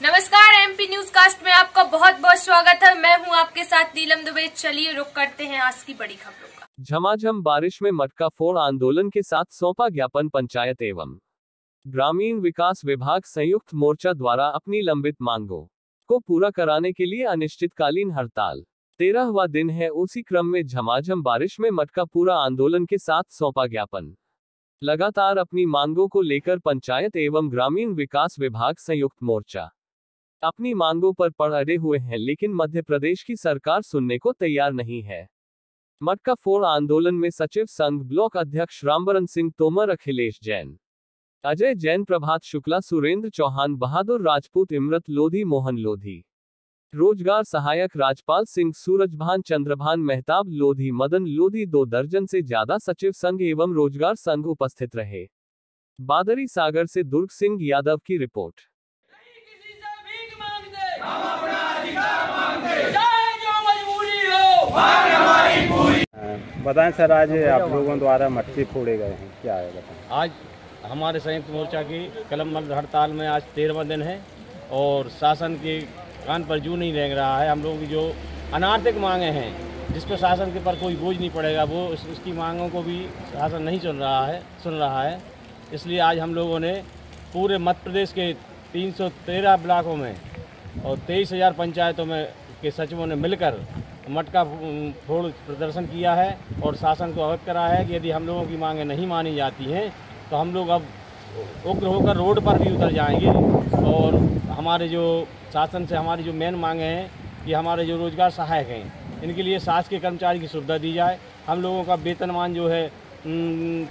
नमस्कार MP news cast में आपका बहुत बहुत स्वागत है। मैं हूँ आपके साथ नीलम दुबे। चलिए रुक करते हैं आज की बड़ी खबरों का। झमाझम बारिश में मटका फोड़ आंदोलन के साथ सौंपा ज्ञापन पंचायत एवं ग्रामीण विकास विभाग संयुक्त मोर्चा द्वारा अपनी लंबित मांगों को पूरा कराने के लिए अनिश्चितकालीन हड़ताल। तेरहवा दिन है, उसी क्रम में झमाझम बारिश में मटका पूरा आंदोलन के साथ सौंपा ज्ञापन। लगातार अपनी मांगों को लेकर पंचायत एवं ग्रामीण विकास विभाग संयुक्त मोर्चा अपनी मांगों पर पड़ अड़े हुए हैं, लेकिन मध्य प्रदेश की सरकार सुनने को तैयार नहीं है। मटका फोड़ आंदोलन में सचिव संघ ब्लॉक अध्यक्ष रामबरन सिंह तोमर, अखिलेश जैन, अजय जैन, प्रभात शुक्ला, सुरेंद्र चौहान, बहादुर राजपूत, इमरत लोधी, मोहन लोधी, रोज़गार सहायक राजपाल सिंह, सूरजभान, चंद्रभान, मेहताब लोधी, मदन लोधी, दो दर्जन से ज़्यादा सचिव संघ एवं रोज़गार संघ उपस्थित रहे। बादरी सागर से दुर्ग सिंह यादव की रिपोर्ट किसी से भीख मांगते हम अपना अधिकार मांगते चाहे जो मजबूरी हो बताएँ सर आज आप लोगों द्वारा मटके फोड़े गए हैं। क्या है बताएँ? आज हमारे संयुक्त मोर्चा की कलम बंद हड़ताल में आज तेरहवा दिन है और शासन के कान पर जू नहीं लग रहा है। हम लोगों की जो अनार्थिक मांगे हैं जिस पर शासन के पर कोई बोझ नहीं पड़ेगा वो उस, उसकी मांगों को भी शासन नहीं सुन रहा है सुन रहा है। इसलिए आज हम लोगों ने पूरे मध्य प्रदेश के 313 ब्लॉकों में और तेईस हज़ार पंचायतों में के सचिवों ने मिलकर मटका फोड़ प्रदर्शन किया है और शासन को अवगत करा है कि यदि हम लोगों की मांगें नहीं मानी जाती हैं तो हम लोग अब उग्र होकर रोड पर भी उतर जाएँगे। और हमारे जो शासन से हमारी जो मेन मांगे हैं कि हमारे जो रोज़गार सहायक हैं, इनके लिए शासकीय कर्मचारी की सुविधा दी जाए। हम लोगों का वेतनमान जो है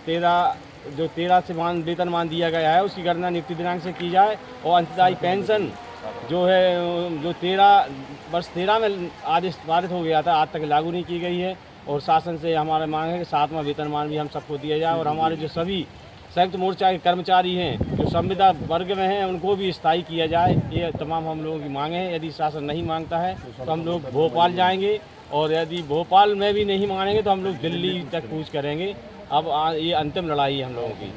तेरह, जो तेरह से मान वेतनमान दिया गया है, उसकी गणना नियुक्ति दिनांक से की जाए और अंतदायी पेंशन जो है, जो तेरह, वर्ष तेरह में आदेश पारित हो गया था, आज तक लागू नहीं की गई है। और शासन से हमारे मांग है कि सातवां वेतनमान भी हम सबको दिया जाए और हमारे जो सभी संयुक्त मोर्चा के कर्मचारी हैं, जो संविदा वर्ग में हैं, उनको भी स्थायी किया जाए। ये तमाम हम लोगों की मांगे हैं। यदि शासन नहीं माँगता है तो हम लोग भोपाल जाएँगे और यदि भोपाल में भी नहीं मानेंगे तो हम लोग दिल्ली तक कूच करेंगे। अब ये अंतिम लड़ाई है हम लोगों की।